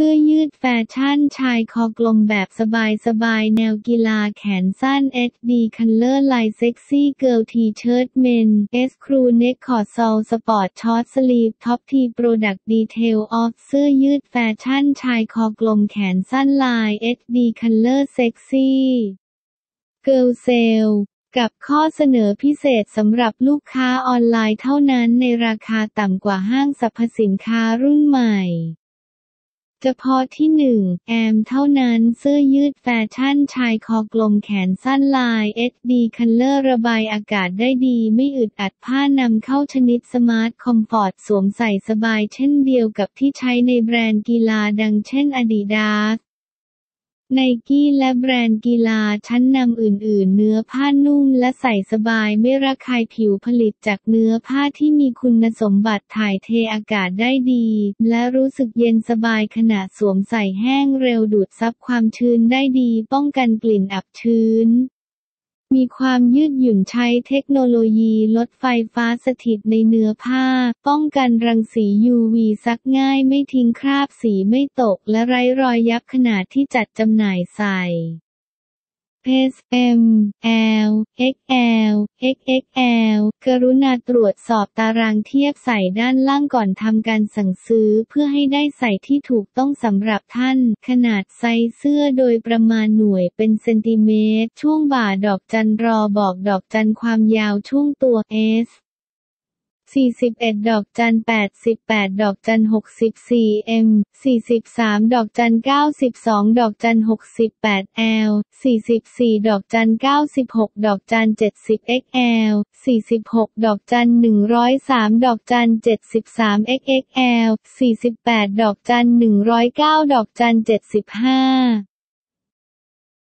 เสื้อยืดแฟชั่นชายคอกลมแบบสบายๆ แนวกีฬาแขนสั้น HD Color ลายเซ็กซี่เกิร์ลทีเชิ้ตเมน S Crew Neck คอร์ซอลสปอร์ตช็อตสลีฟท็อปทีโปรดักต์ดีเทลออฟเสื้อยืดแฟชั่นชายคอกลมแขนสั้นลาย HD Color Sexy Girl Sale กับข้อเสนอพิเศษสำหรับลูกค้าออนไลน์เท่านั้นในราคาต่ำกว่าห้างสรรพสินค้ารุ่นใหม่ เฉพาะที่หนึ่งแอมเท่านั้นเสื้อยืดแฟชั่นชายคอกลมแขนสั้นลาย HD Color ระบายอากาศได้ดีไม่อึดอัดผ้านำเข้าชนิด Smart Comfort สวมใส่สบายเช่นเดียวกับที่ใช้ในแบรนด์กีฬาดังเช่น Adidas Nike และแบรนด์กีฬาชั้นนำอื่น ๆ เนื้อผ้านุ่มและใส่สบายไม่ระคายผิวผลิตจากเนื้อผ้าที่มีคุณสมบัติถ่ายเทอากาศได้ดี และรู้สึกเย็นสบายขณะสวมใส่แห้งเร็วดูดซับความชื้นได้ดีป้องกันกลิ่นอับชื้น มีความยืดหยุ่นใช้เทคโนโลยีลดไฟฟ้าสถิตในเนื้อผ้า ป้องกันรังสี UV ซักง่ายไม่ทิ้งคราบสีไม่ตกและไร้รอยยับขนาดที่จัดจำหน่ายใส่ S M L XL XXL กรุณาตรวจสอบตารางเทียบใส่ด้านล่างก่อนทำการสั่งซื้อเพื่อให้ได้ใส่ที่ถูกต้องสำหรับท่าน ขนาดไซส์เสื้อโดยประมาณหน่วยเป็นเซนติเมตร ช่วงบ่าดอกจันรอบอกดอกจันความยาวช่วงตัว S 41 ดอกจัน88 ดอกจัน64 m 43 ดอกจัน92 ดอกจัน68 l 44 ดอกจัน96 ดอกจัน70 xl 46 ดอกจัน103 ดอกจัน73 xxl 48 ดอกจัน109 ดอกจัน75